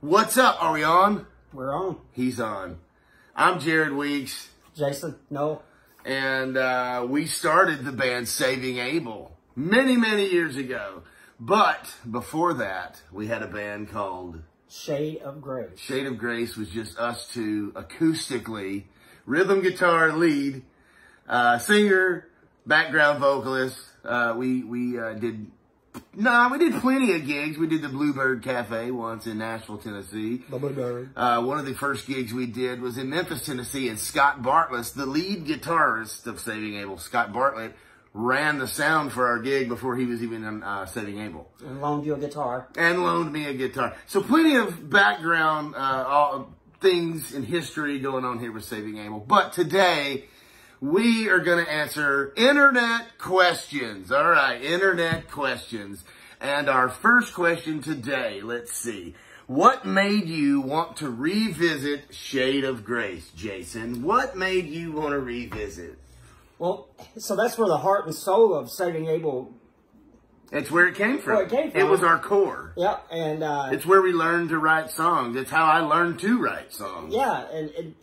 What's up? Are we on? We're on. He's on. I'm Jared Weeks, Jason, Null. and uh, we started the band Saving Abel many, many years ago. But before that, we had a band called Shade of Grace. Shade of Grace was just us two acoustically, rhythm guitar lead, uh, singer, background vocalist. Uh, we we uh, did nah, we did plenty of gigs. We did the Bluebird Cafe once in Nashville, Tennessee. Bluebird. Uh, one of the first gigs we did was in Memphis, Tennessee, and Scott Bartlett, the lead guitarist of Saving Abel, Scott Bartlett, ran the sound for our gig before he was even in uh, Saving Abel And loaned you a guitar. and loaned me a guitar. So plenty of background uh, all, things in history going on here with Saving Abel. But today we are going to answer internet questions. All right, internet questions. And our first question today, let's see. What made you want to revisit Shade of Grace, Jason? What made you want to revisit? Well, so that's where the heart and soul of Saving Abel. It's where it came from. Where it came from. was our core. Yeah, and uh, It's where we learned to write songs. It's how I learned to write songs. yeah, and, and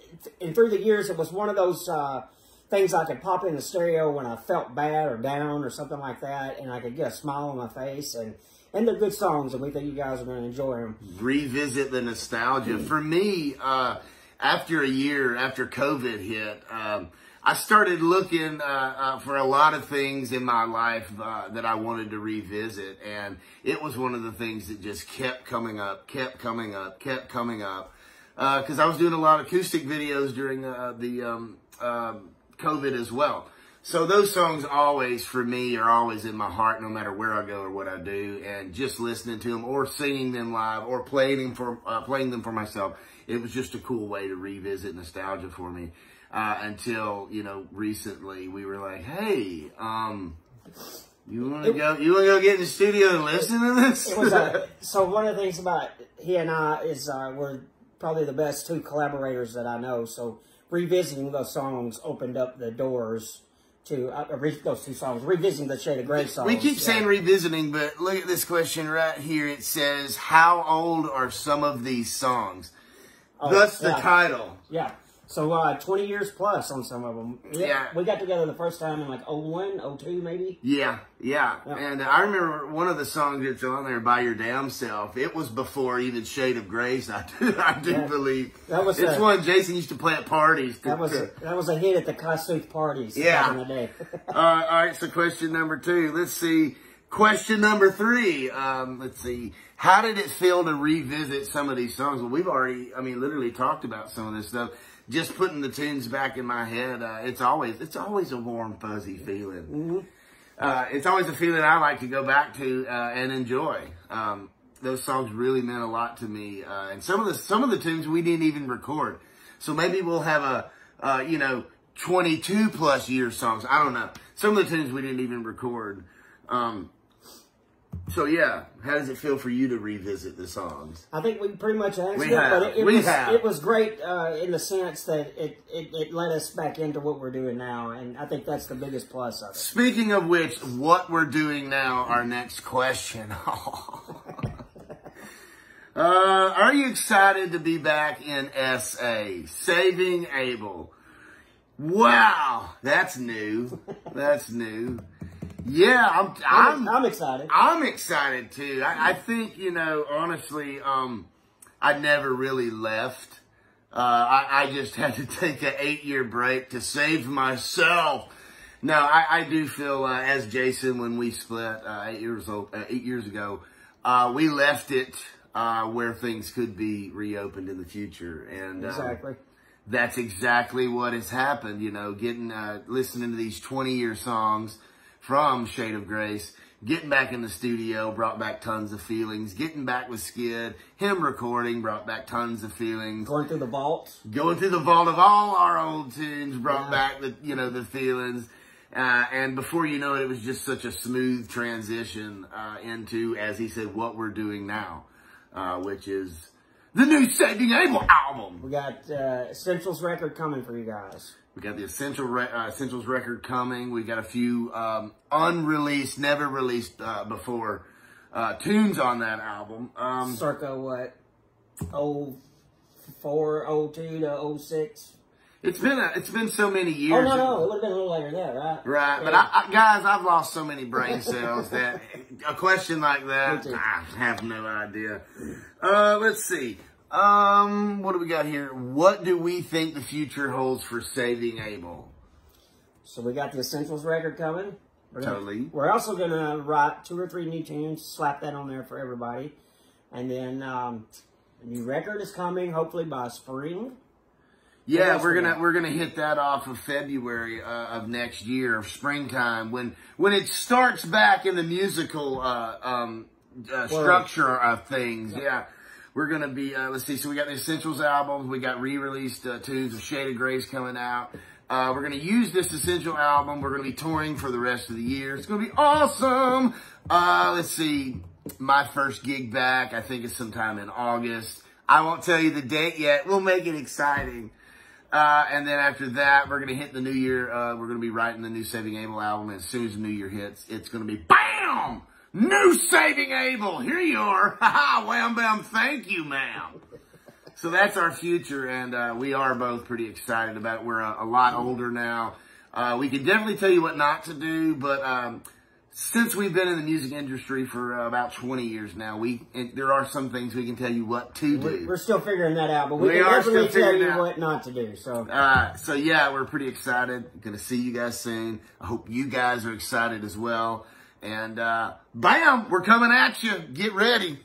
and through the years, it was one of those uh, things I could pop in the stereo when I felt bad or down or something like that, and I could get a smile on my face. And and they're good songs, and we think you guys are going to enjoy them. revisit the nostalgia. For me, uh, after a year, after COVID hit, um, I started looking uh, uh, for a lot of things in my life uh, that I wanted to revisit, and it was one of the things that just kept coming up, kept coming up, kept coming up. Because I was doing a lot of acoustic videos during uh, the um, um COVID as well. So those songs always, for me, are always in my heart, no matter where I go or what I do. And just listening to them, or singing them live, or playing them for uh, playing them for myself, it was just a cool way to revisit nostalgia for me. Uh, until you know, recently we were like, "Hey, um, you want to go? You want to go get in the studio and listen to this?" It was uh, so one of the things about he and I is uh, we're probably the best two collaborators that I know. So revisiting those songs opened up the doors to uh, re- those two songs. Revisiting the Shade of Grace songs. We keep yeah. saying revisiting, but look at this question right here. It says, "How old are some of these songs?" Oh, That's the title. Yeah. So uh, 20 years plus on some of them. Yeah. We got together the first time in like 01, 02 maybe. Yeah, yeah, Yeah. And I remember one of the songs that's on there, "By Your Damn Self." It was before even "Shade of Grace." I do, I do Yeah. believe That was it's a- one Jason used to play at parties. To, That was to- that was a hit at the Kasuth parties Yeah. back in the day. Uh, all right, so question number two. Let's see. Question number three. Um, let's see. How did it feel to revisit some of these songs? Well, we've already, I mean, literally talked about some of this stuff. Just putting the tunes back in my head. Uh, it's always, it's always a warm, fuzzy feeling. Uh, it's always a feeling I like to go back to uh, and enjoy. Um, those songs really meant a lot to me, uh, and some of the some of the tunes we didn't even record. So maybe we'll have a uh, you know 22 plus year songs. I don't know. Some of the tunes we didn't even record. Um, so yeah, how does it feel for you to revisit the songs? I think we pretty much answered We it, have. but it, it We was have. it was great uh, in the sense that it, it it led us back into what we're doing now, and I think that's the biggest plus of it. Speaking of which, what we're doing now, our next question. uh, are you excited to be back in SA? Saving Abel. Wow, that's new. That's new. Yeah, I'm, I'm, I'm, I'm excited. I'm excited too. I, I think, you know, honestly, um, I never really left. Uh, I, I just had to take an eight year break to save myself. No, I, I do feel, uh, as Jason, when we split, uh, eight years old, uh, eight years ago, uh, we left it, uh, where things could be reopened in the future. And, uh, exactly. that's exactly what has happened. You know, getting uh, listening to these twenty year songs from Shade of Grace, getting back in the studio brought back tons of feelings. Getting back with Skid, him recording brought back tons of feelings. Going through the vault. Going through the vault of all our old tunes brought Yeah. back the you know the feelings. Uh, and before you know it, it was just such a smooth transition uh, into, as he said, what we're doing now, uh, which is the new Saving Abel album. We got uh, Essentials record coming for you guys. We got the Essential Re- uh, Essentials record coming. We got a few um, unreleased, never released uh, before uh, tunes on that album. Um, Circa what? 04, 02 to 06. It's been a, it's been so many Oh, years. no, no. It would have been a little later than that, right? Right, but I, I, guys, I've lost so many brain cells that a question like that, I have no idea. Uh, let's see. Um, what do we got here? What do we think the future holds for Saving Abel? So we got the Essentials record coming. We're gonna- Totally. We're also going to write two or three new tunes, slap that on there for everybody. And then um, a new record is coming, hopefully by spring. Yeah, we're gonna we're gonna hit that off of February uh, of next year, of springtime, when when it starts back in the musical uh, um, uh, structure of things. Yeah, we're gonna be. Uh, let's see. So we got the Essentials album. We got re-released uh, tunes of Shade of Grace coming out. Uh, we're gonna use this Essential album. We're gonna be touring for the rest of the year. It's gonna be awesome. Uh, let's see. My first gig back, I think it's sometime in August. I won't tell you the date yet. We'll make it exciting. Uh, and then after that, we're going to hit the new year. Uh, we're going to be writing the new Saving Abel album. And as soon as the new year hits, it's going to be BAM! New Saving Abel! Here you are. Ha ha! Wham bam! Thank you, ma'am. So that's our future, and uh, we are both pretty excited about it. We're a, a lot older now. Uh, we can definitely tell you what not to do, but um, since we've been in the music industry for uh, about 20 years now, we it, there are some things we can tell you what to do. We're still figuring that out, but we, We can are definitely tell you out. what not to do. So Uh, so yeah, we're pretty excited. Gonna see you guys soon. I hope you guys are excited as well. And uh, bam, we're coming at you. Get ready.